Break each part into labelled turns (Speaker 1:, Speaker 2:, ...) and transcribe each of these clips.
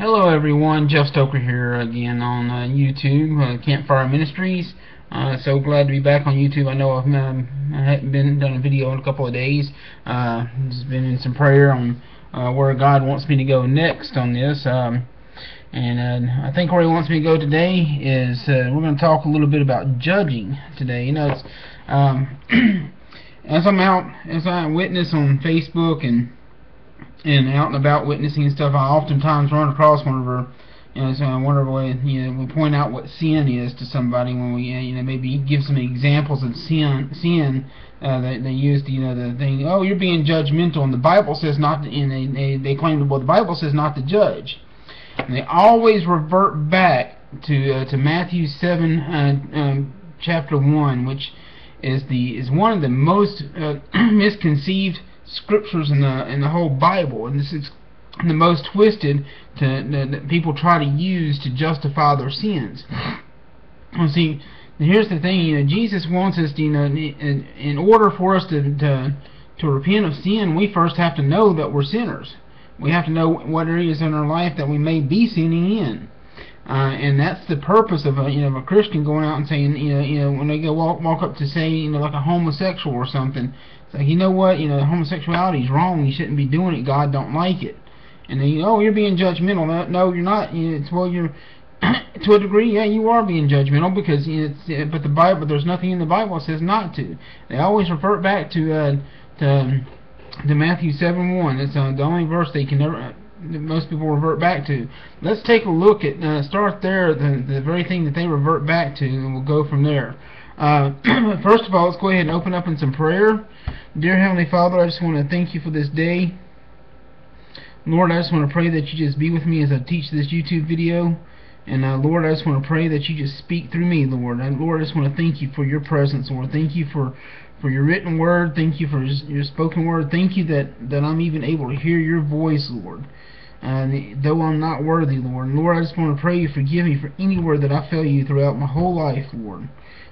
Speaker 1: Hello everyone, Jeff Stoker here again on uh, YouTube, uh, Campfire Ministries. Uh, so glad to be back on YouTube. I know I've um, I haven't been done a video in a couple of days. Uh, just been in some prayer on uh, where God wants me to go next on this. Um, and uh, I think where He wants me to go today is uh, we're going to talk a little bit about judging today. You know, it's, um, as I'm out, as I witness on Facebook and and out and about witnessing and stuff, I oftentimes run across one of her, you know, so I wonder when you know we point out what sin is to somebody when we you know maybe give some examples of sin sin uh, they they use you know the thing oh you're being judgmental and the Bible says not to, and they they, they claim well the Bible says not to judge. And they always revert back to uh, to Matthew seven uh, um, chapter one which is the is one of the most uh, misconceived scriptures in the in the whole Bible, and this is the most twisted to, that people try to use to justify their sins. Well, see, here's the thing. You know, Jesus wants us to, you know, in, in order for us to, to to repent of sin, we first have to know that we're sinners. We have to know what areas in our life that we may be sinning in. Uh, and that's the purpose of a you know a Christian going out and saying you know you know when they go walk walk up to say you know like a homosexual or something, it's like you know what you know homosexuality is wrong. You shouldn't be doing it. God don't like it. And then you oh you're being judgmental. No, no you're not. You know, it's well you're to a degree yeah you are being judgmental because know, it's but the Bible there's nothing in the Bible that says not to. They always revert back to uh, to to Matthew seven one. It's uh, the only verse they can never most people revert back to. Let's take a look at uh, start there the the very thing that they revert back to, and we'll go from there. Uh, first of all, let's go ahead and open up in some prayer. Dear Heavenly Father, I just want to thank you for this day. Lord, I just want to pray that you just be with me as I teach this YouTube video. And uh, Lord, I just want to pray that you just speak through me, Lord. And Lord, I just want to thank you for your presence, Lord. Thank you for for your written word. Thank you for your spoken word. Thank you that that I'm even able to hear your voice, Lord and though I'm not worthy, Lord. And Lord, I just want to pray you forgive me for any word that I fail you throughout my whole life, Lord.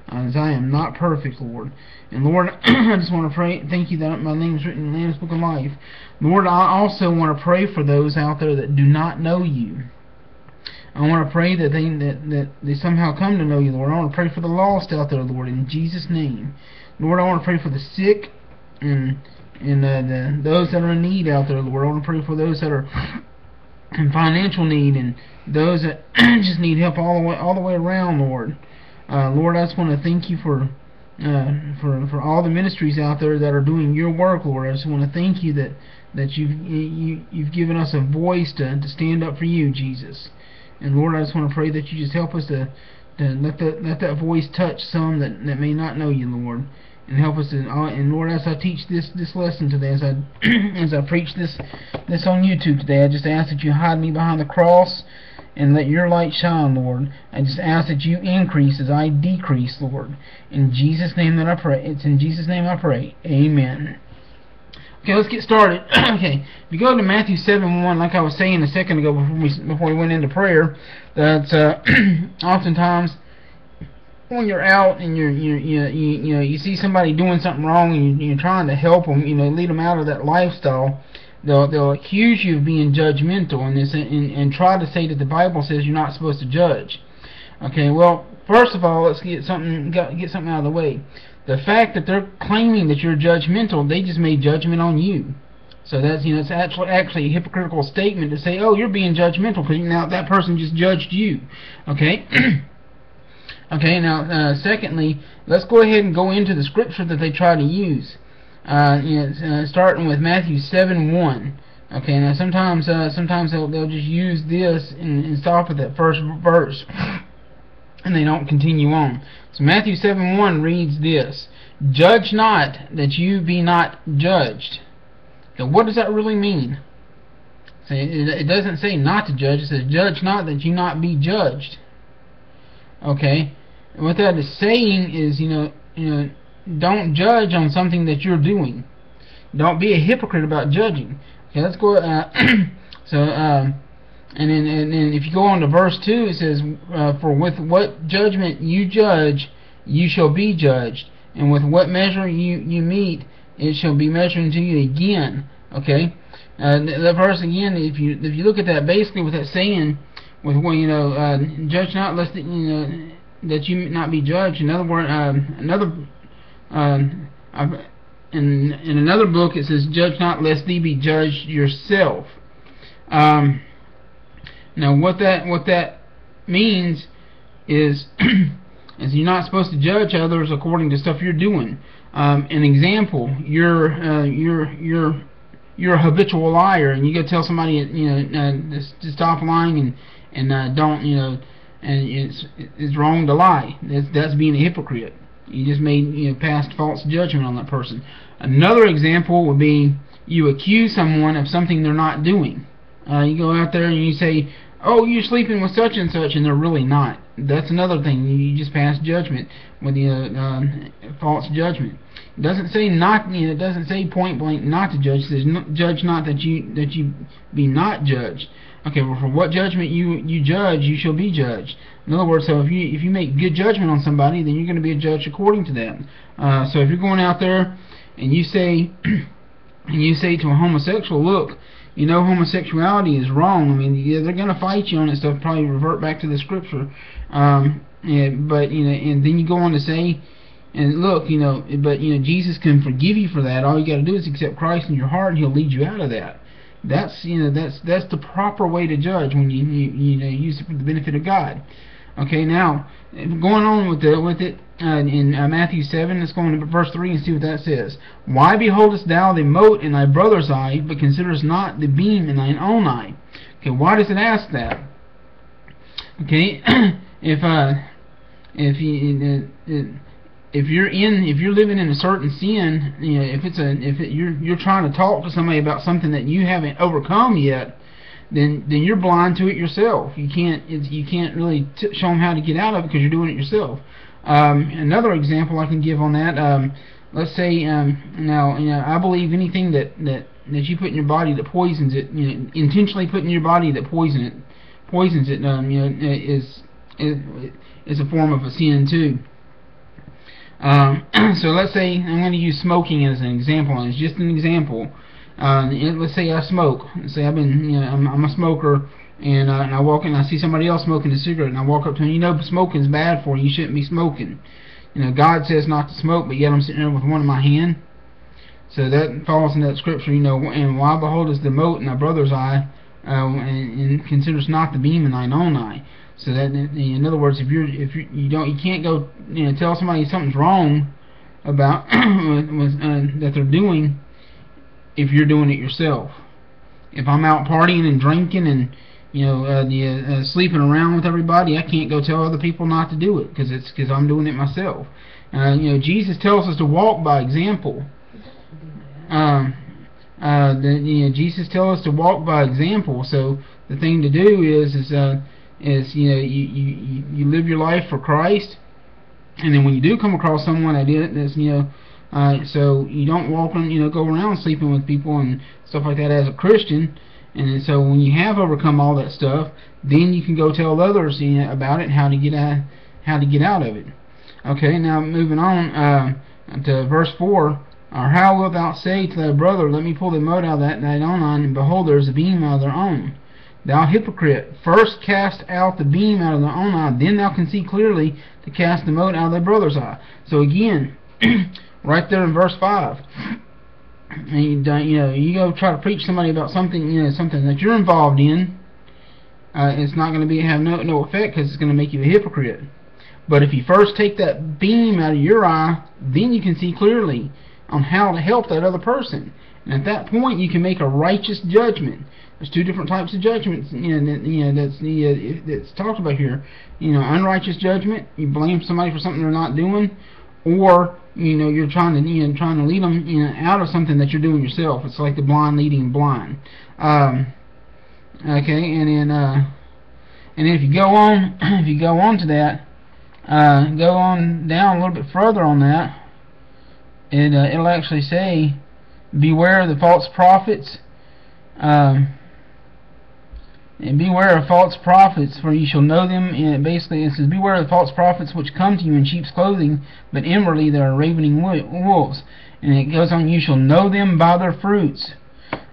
Speaker 1: As I am not perfect, Lord. And Lord, I just want to pray, thank you that my name is written in the Lamb's Book of Life. Lord, I also want to pray for those out there that do not know you. I want to pray that they that, that they somehow come to know you, Lord. I want to pray for the lost out there, Lord, in Jesus' name. Lord, I want to pray for the sick and and uh, the, those that are in need out there, Lord. I want to pray for those that are and financial need and those that just need help all the way all the way around, Lord. Uh, Lord, I just want to thank you for uh, for for all the ministries out there that are doing your work, Lord. I just want to thank you that that you've you, you've given us a voice to to stand up for you, Jesus. And Lord, I just want to pray that you just help us to to let that let that voice touch some that that may not know you, Lord and help us. In, uh, and Lord, as I teach this this lesson today, as I as I preach this this on YouTube today, I just ask that you hide me behind the cross and let your light shine, Lord. I just ask that you increase as I decrease, Lord. In Jesus' name that I pray. It's in Jesus' name I pray. Amen. Okay, let's get started. okay, if you go to Matthew 7 1, like I was saying a second ago before we, before we went into prayer, that uh, oftentimes when you're out and you're you you you know you see somebody doing something wrong and you, you're trying to help them, you know, lead them out of that lifestyle, they'll they'll accuse you of being judgmental and this and, and try to say that the Bible says you're not supposed to judge. Okay, well, first of all, let's get something get something out of the way. The fact that they're claiming that you're judgmental, they just made judgment on you. So that's you know it's actually actually a hypocritical statement to say, oh, you're being judgmental because now that person just judged you. Okay. Okay, now, uh, secondly, let's go ahead and go into the scripture that they try to use. Uh, you know, uh, starting with Matthew 7 1. Okay, now sometimes uh, sometimes they'll, they'll just use this and, and stop at that first verse. And they don't continue on. So Matthew 7 1 reads this Judge not that you be not judged. Now, what does that really mean? See, it, it doesn't say not to judge, it says judge not that you not be judged. Okay? And what that is saying is, you know, you know, don't judge on something that you're doing. Don't be a hypocrite about judging. Okay, let's go. Uh, so, um, and then, and then if you go on to verse two, it says, uh, "For with what judgment you judge, you shall be judged, and with what measure you you mete, it shall be measured to you again." Okay, Uh, the verse again, if you if you look at that, basically what that's saying, with well, you know, uh, judge not lest you know that you not be judged. In other words, uh, another uh, in in another book it says, judge not lest thee be judged yourself. Um, now what that what that means is is you're not supposed to judge others according to stuff you're doing. Um, an example, you're uh, you're you're you're a habitual liar, and you go tell somebody you know uh, to stop lying and and uh, don't you know and it's it's wrong to lie. That's that's being a hypocrite. You just made you know passed false judgment on that person. Another example would be you accuse someone of something they're not doing. Uh, you go out there and you say, "Oh, you're sleeping with such and such," and they're really not. That's another thing. You just pass judgment with the uh, um, false judgment. It doesn't say not. Know, it doesn't say point blank not to judge. It says no, judge not that you that you be not judged. Okay, well, for what judgment you you judge, you shall be judged. In other words, so if you if you make good judgment on somebody, then you're going to be a judge according to that. Uh, so if you're going out there and you say and you say to a homosexual, look, you know homosexuality is wrong. I mean, yeah, they're going to fight you on it stuff. Probably revert back to the scripture. Um, yeah, but you know, and then you go on to say, and look, you know, but you know, Jesus can forgive you for that. All you got to do is accept Christ in your heart, and He'll lead you out of that. That's you know that's that's the proper way to judge when you you, you know use it for the benefit of God. Okay, now going on with the with it uh, in uh, Matthew seven, let's go on to verse three and see what that says. Why beholdest thou the mote in thy brother's eye, but considerest not the beam in thine own eye? Okay, why does it ask that? Okay, if uh if you uh, uh, if you're in if you're living in a certain sin, you know, if it's a if it, you're you're trying to talk to somebody about something that you haven't overcome yet, then then you're blind to it yourself. You can't you can't really show them how to get out of it because you're doing it yourself. Um, another example I can give on that, um, let's say um, now you know I believe anything that that that you put in your body that poisons it, you know, intentionally put in your body that poison it, poisons it, um, you know, is is is a form of a sin too. Um, so let's say I'm going to use smoking as an example, and it's just an example. Uh, let's say I smoke. Let's say I've been, you know, I'm, I'm a smoker, and, uh, and I walk in, I see somebody else smoking a cigarette, and I walk up to them. You know, smoking is bad for you. You shouldn't be smoking. You know, God says not to smoke, but yet I'm sitting there with one in my hand. So that falls in that scripture. You know, and why beholdest the mote in thy brother's eye, uh, and, and considers not the beam in thine own eye. So that, in other words, if you're if you you don't you can't go you know tell somebody something's wrong about uh, that they're doing if you're doing it yourself. If I'm out partying and drinking and you know uh, the, uh, sleeping around with everybody, I can't go tell other people not to do it because it's because I'm doing it myself. Uh, you know, Jesus tells us to walk by example. Um, uh, the, you know, Jesus tells us to walk by example. So the thing to do is is uh, is you know you, you you live your life for Christ, and then when you do come across someone that did it, that's you know. Uh, so you don't walk on, you know, go around sleeping with people and stuff like that as a Christian. And so when you have overcome all that stuff, then you can go tell others you know, about it how to get out, how to get out of it. Okay, now moving on uh, to verse four. Or how wilt thou say to thy brother, Let me pull the mote out of that thine own eye, and behold, there is a beam out of their own? Thou hypocrite, first cast out the beam out of thy own eye, then thou can see clearly to cast the mote out of thy brother's eye. So again, right there in verse 5, and you, you know, you go try to preach somebody about something, you know, something that you're involved in, uh, it's not going to be have no no effect because it's going to make you a hypocrite. But if you first take that beam out of your eye, then you can see clearly on how to help that other person. And at that point, you can make a righteous judgment. There's two different types of judgments, you know, that, you know that's the uh, that's talked about here. You know, unrighteous judgment. You blame somebody for something they're not doing, or you know you're trying to you know trying to lead them you know out of something that you're doing yourself. It's like the blind leading blind. Um, okay, and then uh, and if you go on, if you go on to that, uh, go on down a little bit further on that, it uh, it'll actually say, beware of the false prophets. Um, and beware of false prophets, for you shall know them. And basically, it says, Beware of the false prophets which come to you in sheep's clothing, but inwardly they are ravening wolves. And it goes on, You shall know them by their fruits.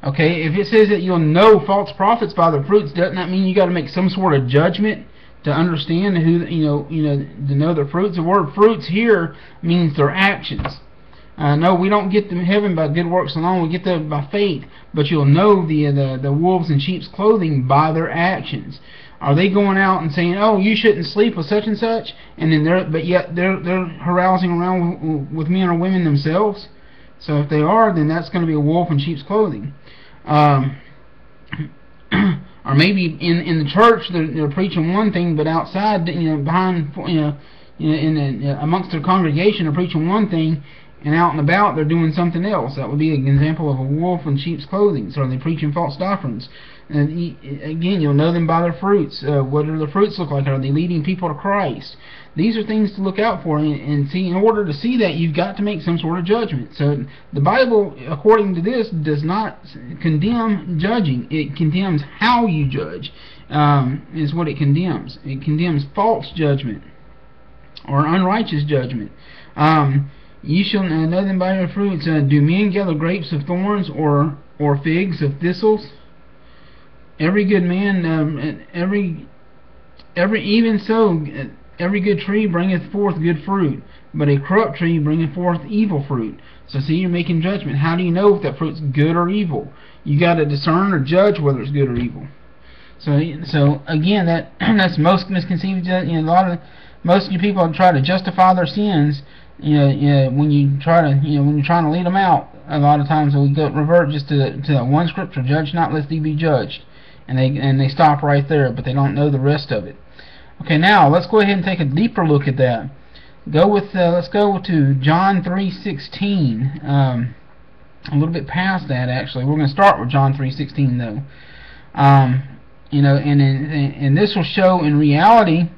Speaker 1: Okay, if it says that you'll know false prophets by their fruits, doesn't that mean you got to make some sort of judgment to understand who you know you know to know their fruits? The word fruits here means their actions. Uh, no, we don't get to heaven by good works alone. We get there by faith. But you'll know the, the the wolves in sheep's clothing by their actions. Are they going out and saying, "Oh, you shouldn't sleep with such and such," and then they're but yet they're they're carousing around with, with men or women themselves? So if they are, then that's going to be a wolf in sheep's clothing. Um, or maybe in in the church they're, they're preaching one thing, but outside, you know, behind, you know, know, in the, amongst their congregation, they're preaching one thing, and out and about they're doing something else. That would be an example of a wolf in sheep's clothing. So are they preaching false doctrines? And again, you'll know them by their fruits. Uh, what do the fruits look like? Are they leading people to Christ? These are things to look out for and, and see. In order to see that, you've got to make some sort of judgment. So the Bible, according to this, does not condemn judging. It condemns how you judge. Um, is what it condemns. It condemns false judgment or unrighteous judgment. Um, you shall know them by their fruits. Uh, do men gather grapes of thorns or or figs of thistles? Every good man, um, every every even so, every good tree bringeth forth good fruit, but a corrupt tree bringeth forth evil fruit. So see, you're making judgment. How do you know if that fruit's good or evil? You got to discern or judge whether it's good or evil. So, so again, that that's most misconceived. You know, a lot of most of you people try to justify their sins you know, you know, when you try to, you know, when you're trying to lead them out, a lot of times we go revert just to to that one scripture, "Judge not, lest thee be judged," and they and they stop right there, but they don't know the rest of it. Okay, now let's go ahead and take a deeper look at that. Go with, uh, let's go to John 3:16. Um, a little bit past that, actually. We're going to start with John 3:16, though. Um, you know, and, and and this will show in reality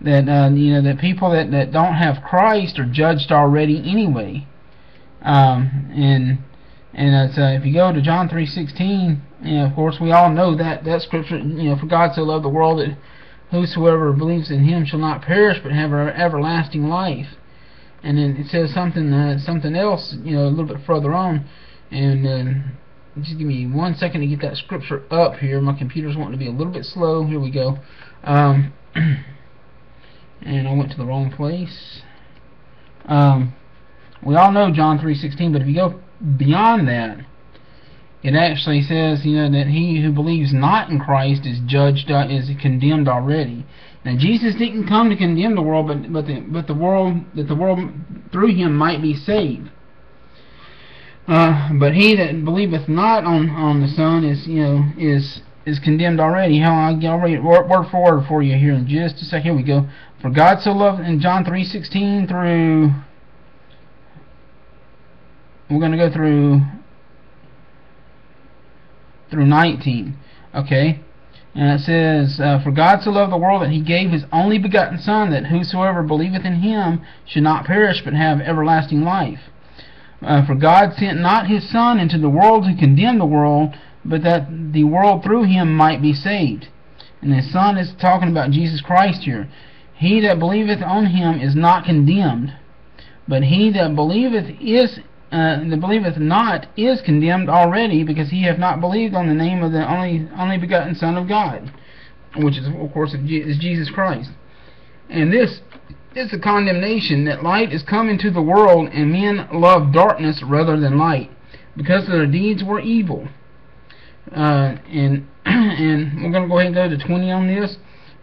Speaker 1: that uh, you know that people that, that don't have Christ are judged already anyway. Um, and and uh, if you go to John 3:16, you know, of course we all know that that scripture. You know, for God so loved the world that whosoever believes in Him shall not perish but have everlasting life. And then it says something uh, something else, you know, a little bit further on, and. Uh, just give me one second to get that scripture up here. My computer's wanting to be a little bit slow. Here we go. Um, and I went to the wrong place. Um, we all know John 3:16, but if you go beyond that, it actually says, you know, that he who believes not in Christ is judged, uh, is condemned already. Now Jesus didn't come to condemn the world, but but the but the world that the world through him might be saved. Uh, but he that believeth not on on the Son is you know is is condemned already. How I will read word, word for word for you here in just a second. Here we go. For God so loved in John 3:16 through we're going to go through through 19. Okay? And it says, uh, For God so loved the world that he gave his only begotten Son, that whosoever believeth in him should not perish, but have everlasting life. Uh, for God sent not his Son into the world to condemn the world, but that the world through him might be saved. And the Son is talking about Jesus Christ here. He that believeth on him is not condemned, but he that believeth is uh, that believeth not is condemned already, because he hath not believed on the name of the only only begotten Son of God, which is of course is Jesus Christ. And this is the condemnation that light is come into the world, and men love darkness rather than light, because their deeds were evil. Uh, and and we're going to go ahead and go to 20 on this.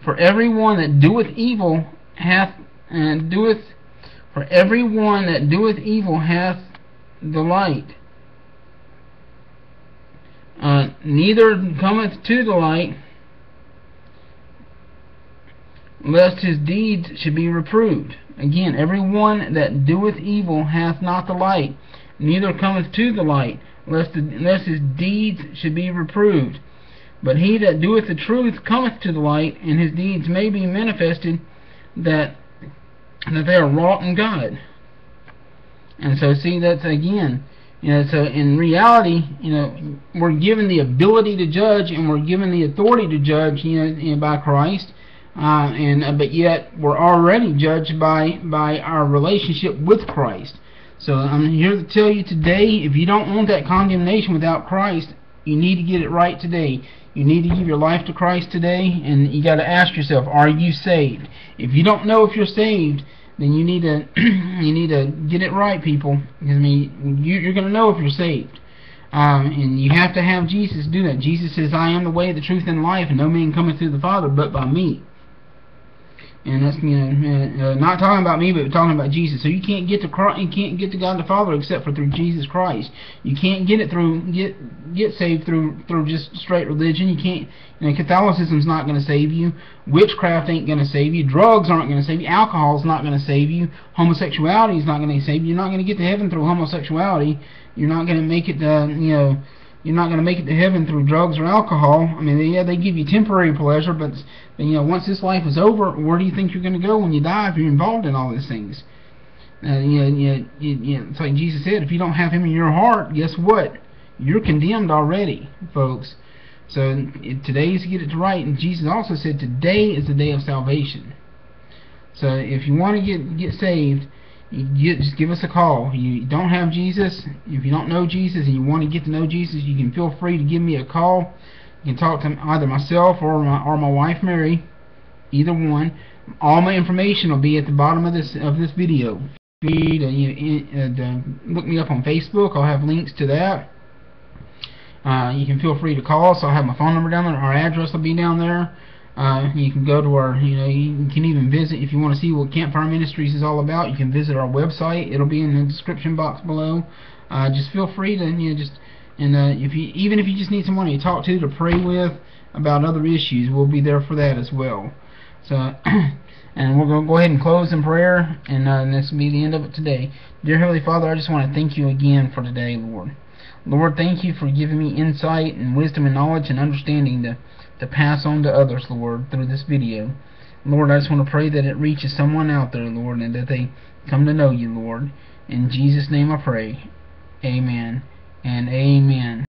Speaker 1: For every one that doeth evil hath and doeth for every one that doeth evil hath the light. Uh, neither cometh to the light, lest his deeds should be reproved. Again, every one that doeth evil hath not the light, neither cometh to the light, lest, the, lest his deeds should be reproved. But he that doeth the truth cometh to the light, and his deeds may be manifested that that they are wrought in God. And so see that's again, you know, so in reality, you know, we're given the ability to judge and we're given the authority to judge, you know, you know by Christ. Uh, and uh, but yet we're already judged by by our relationship with Christ. So I'm here to tell you today, if you don't want that condemnation without Christ, you need to get it right today. You need to give your life to Christ today, and you got to ask yourself, are you saved? If you don't know if you're saved, then you need to you need to get it right, people. Because I mean, you, you're going to know if you're saved. Um, and you have to have Jesus do that. Jesus says, I am the way, the truth, and life, and no man cometh to the Father but by me. And that's you know uh, not talking about me, but talking about Jesus. So you can't get to Christ, you can't get to God the Father except for through Jesus Christ. You can't get it through get get saved through through just straight religion. You can't. You know, Catholicism's not going to save you. Witchcraft ain't going to save you. Drugs aren't going to save you. Alcohol's not going to save you. Homosexuality is not going to save you. You're not going to get to heaven through homosexuality. You're not going to make it. To, you know you're not going to make it to heaven through drugs or alcohol. I mean, yeah, they give you temporary pleasure, but you know, once this life is over, where do you think you're going to go when you die if you're involved in all these things? Uh, you, know, you, you, you know, it's like Jesus said, if you don't have Him in your heart, guess what? You're condemned already, folks. So today is to get it right, and Jesus also said today is the day of salvation. So if you want to get get saved, you just give us a call. You don't have Jesus, if you don't know Jesus and you want to get to know Jesus, you can feel free to give me a call. You can talk to either myself or my or my wife Mary, either one. All my information will be at the bottom of this of this video. To, you uh, to look me up on Facebook. I'll have links to that. Uh, you can feel free to call us. I'll have my phone number down there. Our address will be down there. Uh, you can go to our, you know, you can even visit if you want to see what Campfire Ministries is all about. You can visit our website. It'll be in the description box below. Uh, just feel free to, you know, just and uh, if you even if you just need someone to talk to to pray with about other issues, we'll be there for that as well. So, and we're going to go ahead and close in prayer, and, uh, and this will be the end of it today. Dear Heavenly Father, I just want to thank you again for today, Lord. Lord, thank you for giving me insight and wisdom and knowledge and understanding to, to pass on to others, Lord, through this video. Lord, I just want to pray that it reaches someone out there, Lord, and that they come to know you, Lord. In Jesus' name I pray. Amen and amen.